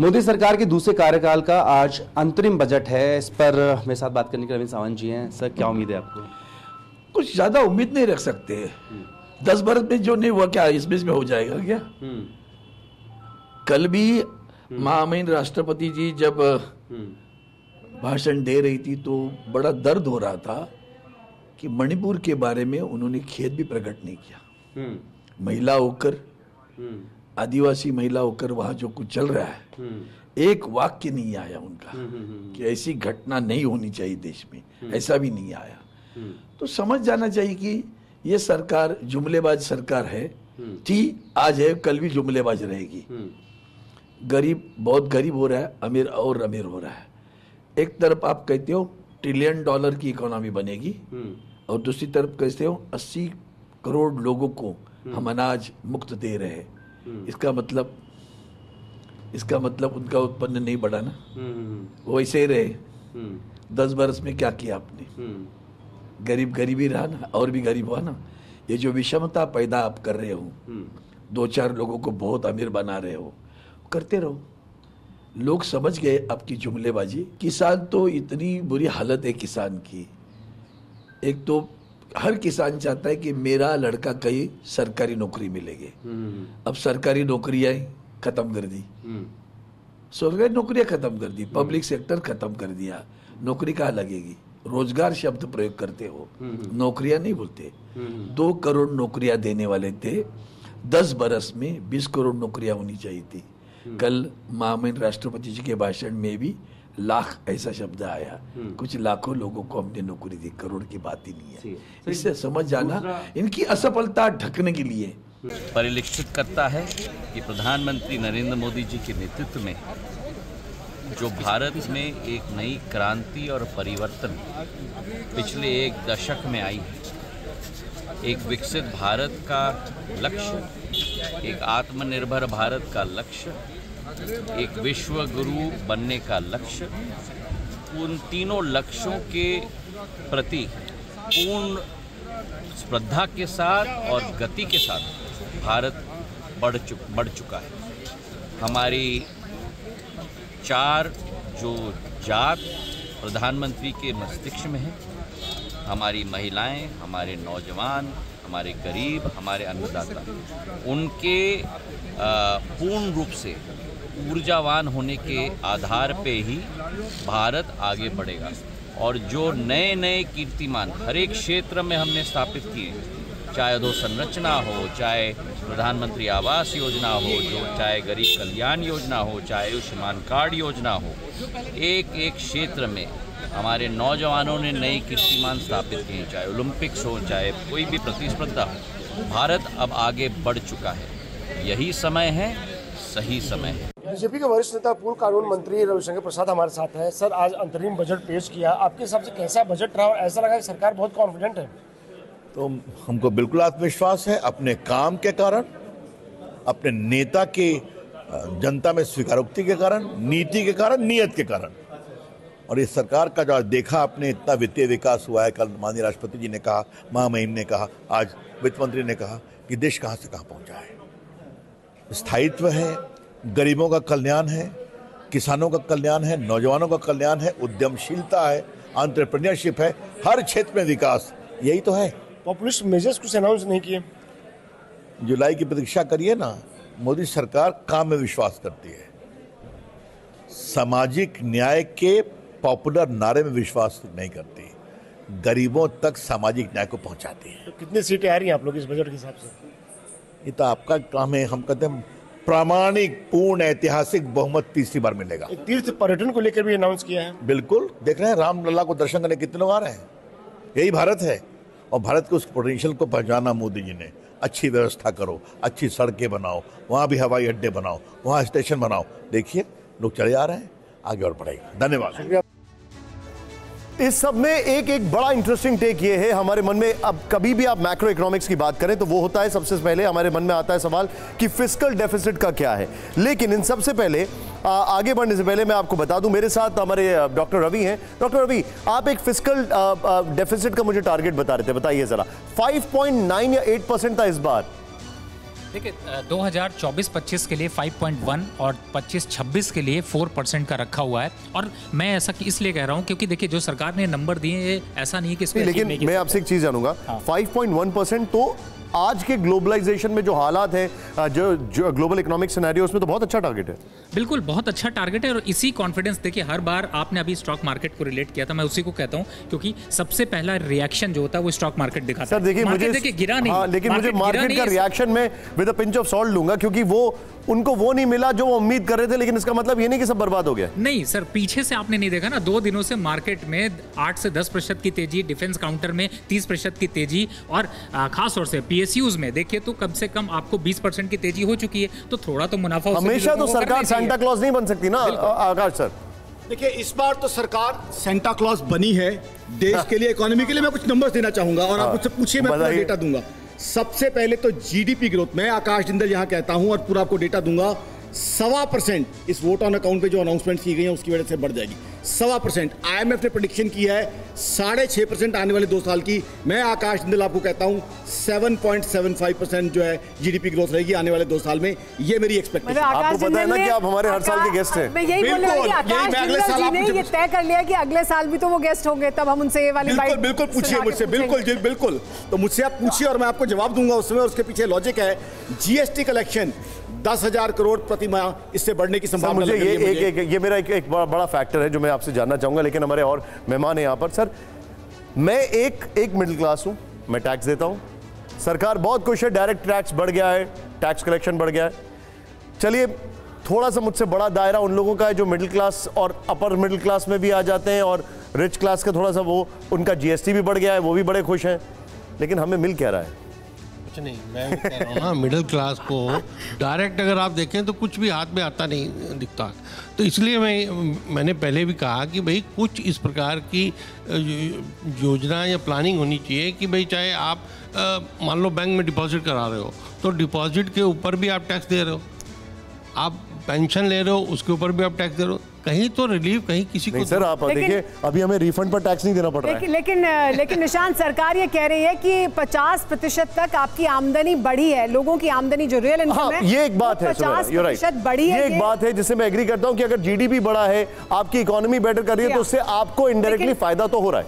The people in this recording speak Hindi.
मोदी सरकार के दूसरे कार्यकाल का आज अंतरिम बजट है। इस पर मेरे साथ बात करने के लिए रविंद्र सावंत जी हैं। सर क्या उम्मीद है आपको? कुछ ज़्यादा उम्मीद नहीं रख सकते। दस बरस में जो नहीं हुआ क्या इस बीच में हो जाएगा क्या? कल भी महामहिम राष्ट्रपति जी जब भाषण दे रही थी तो बड़ा दर्द हो रहा था कि मणिपुर के बारे में उन्होंने खेद भी प्रकट नहीं किया। महिला होकर आदिवासी महिला होकर वहाँ जो कुछ चल रहा है। एक वाक्य नहीं आया उनका कि ऐसी घटना नहीं होनी चाहिए देश में। ऐसा भी नहीं आया। तो समझ जाना चाहिए कि ये सरकार जुमलेबाज सरकार है। थी आज है कल भी जुमलेबाज रहेगी। गरीब बहुत गरीब हो रहा है अमीर और अमीर हो रहा है। एक तरफ़ आप कहते हो ट्रिलियन डॉलर की इकोनॉमी बनेगी। और दूसरी तरफ़ कहते हो अस्सी करोड़ लोगों को हम अनाज मुक्त दे रहे हैं। इसका मतलब इसका मतलब उनका उत्पन्न नहीं बढ़ा ना। वो ऐसे ही रहे। दस बरस में क्या किया आपने? गरीब गरीब ही रहा ना और भी गरीब हुआ ना। ये जो विषमता पैदा आप कर रहे हो दो चार लोगों को बहुत अमीर बना रहे हो करते रहो। लोग समझ गए आपकी जुमलेबाजी। किसान तो इतनी बुरी हालत है किसान की। एक तो हर किसान चाहता है कि मेरा लड़का कहीं सरकारी नौकरी मिलेगी। अब सरकारी नौकरियाँ खत्म कर दी। सरकारी नौकरियाँ खत्म कर दी पब्लिक सेक्टर खत्म कर दिया। नौकरी कहाँ लगेगी? रोज़गार शब्द प्रयोग करते हो। नौकरियाँ नहीं बोलते दो करोड़ नौकरियाँ देने वाले थे। दस बरस में बीस करोड़ नौकरियाँ होनी चाहिए थी। कल महामहिम राष्ट्रपति जी के भाषण में भी लाख ऐसा शब्द आया। कुछ लाखों लोगों को हमने नौकरी दी करोड़ की बात ही नहीं है। इससे समझ जाना इनकी असफलता ढकने के लिए। परिलक्षित करता है कि प्रधानमंत्री नरेंद्र मोदी जी के नेतृत्व में जो भारत में एक नई क्रांति और परिवर्तन पिछले एक दशक में आई है एक विकसित भारत का लक्ष्य एक आत्मनिर्भर भारत का लक्ष्य एक विश्व गुरु बनने का लक्ष्य, उन तीनों लक्ष्यों के प्रति पूर्ण श्रद्धा के साथ और गति के साथ भारत बढ़ चुक बढ़ चुका है। हमारी चार जो जात प्रधानमंत्री के मस्तिष्क में है, हमारी महिलाएँ, हमारे नौजवान, हमारे गरीब, हमारे अन्नदाता, उनके पूर्ण रूप से ऊर्जावान होने के आधार पे ही भारत आगे बढ़ेगा। और जो नए नए कीर्तिमान हर एक क्षेत्र में हमने स्थापित किए चाहे दो अधोसंरचना हो, चाहे प्रधानमंत्री आवास योजना हो, जो चाहे गरीब कल्याण योजना हो, चाहे आयुष्मान कार्ड योजना हो एक एक क्षेत्र में हमारे नौजवानों ने नए कीर्तिमान स्थापित किए चाहे ओलंपिक्स हो, चाहे कोई भी प्रतिस्पर्धा हो। भारत अब आगे बढ़ चुका है। यही समय है, सही समय है। बीजेपी के वरिष्ठ नेता, पूर्व कानून मंत्री रविशंकर प्रसाद हमारे साथ हैं। सर, आज अंतरिम बजट पेश किया। आपके हिसाब से कैसा बजट रहा और ऐसा लगा कि सरकार बहुत कॉन्फिडेंट है? तो हमको बिल्कुल आत्मविश्वास है, अपने काम के कारण, अपने नेता के जनता में स्वीकारोक्ति के कारण, नीति के कारण, नियत के कारण। और इस सरकार का जो आज देखा आपने, इतना वित्तीय विकास हुआ है, कल माननीय राष्ट्रपति जी ने कहा, महामहिम ने कहा, आज वित्त मंत्री ने कहा कि देश कहाँ से कहाँ पहुँचा है। स्थायित्व है गरीबों का कल्याण है किसानों का कल्याण है नौजवानों का कल्याण है उद्यमशीलता है आंट्रप्रनियरशिप है हर क्षेत्र में विकास यही तो है। पॉपुलिस्ट मेजर्स कुछ अनाउंस नहीं किए। जुलाई की प्रतीक्षा करिए ना मोदी सरकार काम में विश्वास करती है। सामाजिक न्याय के पॉपुलर नारे में विश्वास नहीं करती गरीबों तक सामाजिक न्याय को पहुंचाती है। तो कितनी सीटें आ रही हैं आप लोग इस बजट के हिसाब से? ये तो आपका काम है हम कहते हैं प्रामाणिक पूर्ण ऐतिहासिक बहुमत तीसरी बार मिलेगा। तीर्थ पर्यटन को लेकर भी अनाउंस किया है। बिल्कुल। देख रहे हैं रामलला को दर्शन करने कितने लोग आ रहे हैं? यही भारत है। और भारत के उस पोटेंशियल को पहचाना मोदी जी ने। अच्छी व्यवस्था करो अच्छी सड़कें बनाओ वहाँ भी हवाई अड्डे बनाओ वहाँ स्टेशन बनाओ। देखिए लोग चले आ रहे हैं। आगे और बढ़ेगा। धन्यवाद। इस सब में एक एक बड़ा इंटरेस्टिंग टेक ये है हमारे मन में। अब कभी भी आप मैक्रो इकोनॉमिक्स की बात करें तो वो होता है सबसे पहले हमारे मन में आता है सवाल कि फ़िज़िकल डेफिसिट का क्या है। लेकिन इन सबसे पहले आ, आगे बढ़ने से पहले मैं आपको बता दूँ मेरे साथ हमारे डॉक्टर रवि हैं। डॉक्टर रवि आप एक फ़िज़िकल डेफिसिट का मुझे टारगेट बता रहे थे बताइए जरा। 5.9 या 8 परसेंट था इस बार। देखिए अ, 2024-25 के लिए 5.1 और 25-26 के लिए 4 परसेंट का रखा हुआ है। और मैं ऐसा इसलिए कह रहा हूँ क्योंकि देखिए जो सरकार ने नंबर दिए ऐसा नहीं है कि लेकिन मैं आपसे एक चीज़ जानूँगा। 5.1 परसेंट तो आज के ग्लोबलाइजेशन में जो हालात हैं जो, जो ग्लोबल इकोनॉमिक सिनेरियो उसमें तो बहुत अच्छा टारगेट है। बिल्कुल बहुत अच्छा टारगेट है और इसी कॉन्फिडेंस देखिए हर बार आपने अभी स्टॉक मार्केट को रिलेट किया था मैं उसी को कहता हूँ क्योंकि सबसे पहला रिएक्शन जो होता है वो स्टॉक मार्केट दिखाता सर है। देखिए मुझे देखिए गिरा नहीं। हाँ, लेकिन मुझे मार्केट का रिएक्शन में with a pinch of salt लूँगा क्योंकि वो उनको वो नहीं मिला जो वो उम्मीद कर रहे थे लेकिन इसका मतलब ये नहीं कि सब बर्बाद हो गया। नहीं सर पीछे से आपने नहीं देखा ना दो दिनों से मार्केट में आठ से दस प्रतिशत की तेज़ी डिफेंस काउंटर में तीस प्रतिशत की तेज़ी और आ, खास तौर से पीएसयूज में देखिए तो कम से कम आपको बीस परसेंट की तेज़ी हो चुकी है तो थोड़ा तो मुनाफा हमेशा तो सरकार सेंटा क्लॉज नहीं बन सकती ना आकाश सर। देखिए इस बार तो सरकार सेंटा क्लॉज बनी है। देश के लिए इकोनॉमी के लिए मैं कुछ नंबर्स देना चाहूँगा और आप मुझसे पूछिए मैं पूरा डेटा दूँगा। सबसे पहले तो जीडीपी ग्रोथ मैं आकाश जिंदल यहाँ कहता हूँ और पूरा आपको डेटा दूँगा। सवा परसेंट इस वोट ऑन अकाउंट पे जो अनाउंसमेंट की गई है उसकी वजह से बढ़ जाएगी। सवा परसेंट। आईएमएफ ने प्रिडिक्शन की है साढ़े छह परसेंट आने वाले दो साल की। मैं आकाश जिंदल आपको कहता हूँ seven point seven five percent जो है जीडीपी ग्रोथ रहेगी आने वाले दो साल में। ये मेरी एक्सपेक्टेशन मतलब आपको पता है ना कि आप हमारे हर साल के गेस्ट हैं। मैं यही साल जी ने ये तय कर लिया कि अगले साल भी तो वो गेस्ट होंगे तब हम उनसे ये वाली बिल्कुल बिल्कुल पूछिए मुझसे बिल्कुल जी बिल्कुल। तो मुझसे आप पूछिए और मैं आपको जवाब दूँगा उसमें और उसके पीछे लॉजिक है। जीएसटी कलेक्शन दस हज़ार करोड़ प्रति माह इससे बढ़ने की संभावना मुझे ये है एक, एक ये मेरा एक, एक बड़ा, बड़ा फैक्टर है जो मैं आपसे जानना चाहूँगा, लेकिन हमारे और मेहमान हैं यहाँ पर। सर, मैं एक एक मिडिल क्लास हूँ, मैं टैक्स देता हूँ। सरकार बहुत खुश है डायरेक्ट टैक्स बढ़ गया है टैक्स कलेक्शन बढ़ गया है। चलिए थोड़ा सा मुझसे बड़ा दायरा उन लोगों का है जो मिडिल क्लास और अपर मिडिल क्लास में भी आ जाते हैं और रिच क्लास का थोड़ा सा वो, उनका जीएसटी भी बढ़ गया है, वो भी बड़े खुश हैं। लेकिन हमें मिल क्या रहा है? कुछ नहीं, मैं कह रहा हूँ मिडिल क्लास को डायरेक्ट अगर आप देखें तो कुछ भी हाथ में आता नहीं दिखता। तो इसलिए मैं, मैंने पहले भी कहा कि भाई कुछ इस प्रकार की योजना या प्लानिंग होनी चाहिए कि भाई चाहे आप मान लो बैंक में डिपॉजिट करा रहे हो तो डिपॉजिट के ऊपर भी आप टैक्स दे रहे हो। आप पेंशन ले रहे हो, उसके ऊपर भी आप टैक्स दे रहे हो। कहीं तो रिलीफ कहीं किसी को सर आप देखिए अभी हमें रिफंड पर टैक्स नहीं देना पड़ रहा है। लेकिन लेकिन निशान निशांत सरकार ये कह रही है कि 50 प्रतिशत तक आपकी आमदनी बढ़ी है लोगों की आमदनी जो रियल इनकम हाँ है ये एक बात है 50 प्रतिशत बढ़ी है ये एक बात है जिससे मैं एग्री करता हूँ की अगर जीडीपी बड़ा है आपकी इकोनॉमी बेटर कर रही है तो उससे आपको इनडायरेक्टली फ़ायदा तो हो रहा है।